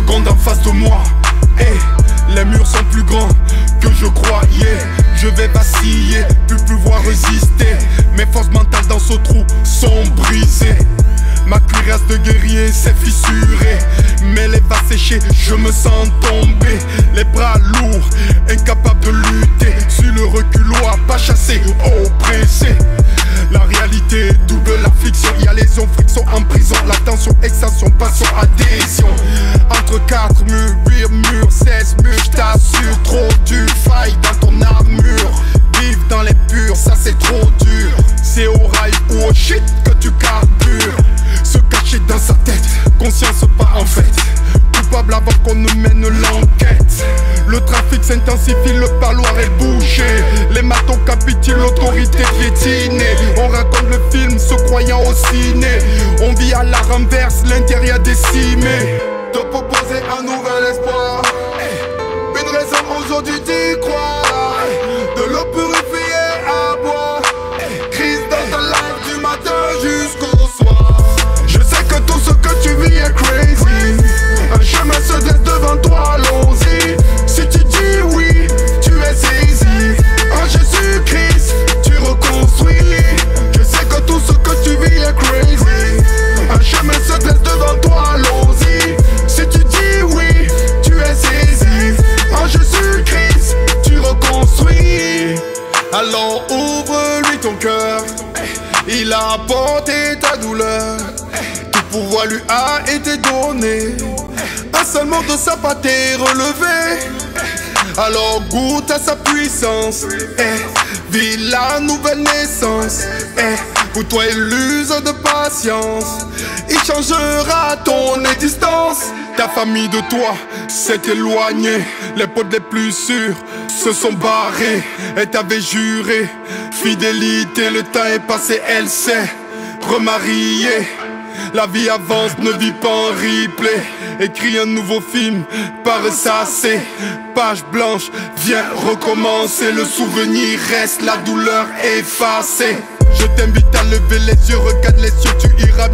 secondes en face de moi. Et les murs sont plus grands que je croyais. Je vais vaciller, plus pouvoir résister. Mes forces mentales dans ce trou sont brisées. Ma cuirasse de guerrier s'est fissurée Mais les va sécher, je me sens tomber Les bras lourds, incapable de lutter Sur le reculoir, pas chassé, oppressé La réalité double la tension, extension, passion, adhésion Entre quatre murs, huit murs, 16 murs J't'assure, trop du faille dans ton armure Vivre dans les purs, ça c'est trop dur C'est au rail ou au shit que tu carbures se cacher dans sa tête, conscience pas en fait. Coupable avant qu'on ne mène l'enquête. Le trafic s'intensifie, le parloir est bouché. Les matons capitulent, l'autorité piétinée. On raconte le film, se croyant au ciné. À la renverse, l'intérieur décimé. Te proposer un nouvel espoir. Une raison aujourd'hui d'y croire. De l'eau purifiée Il a porté ta douleur. Tout pouvoir lui a été donné. Un seul mot de sa t'est relevé. Alors goûte à sa puissance. Eh, vis la nouvelle naissance. Eh, pour toi, il use de patience. Il changera ton existence. Ta famille de toi s'est éloignée. Les potes les plus sûrs se sont barrés. Elle t'avait juré fidélité. Le temps est passé, elle s'est remariée. La vie avance, ne vit pas en replay. Écris un nouveau film, pas ressassé. Page blanche, viens recommencer. Le souvenir reste, la douleur effacée. Je t'invite à lever les yeux, regarde les cieux, tu iras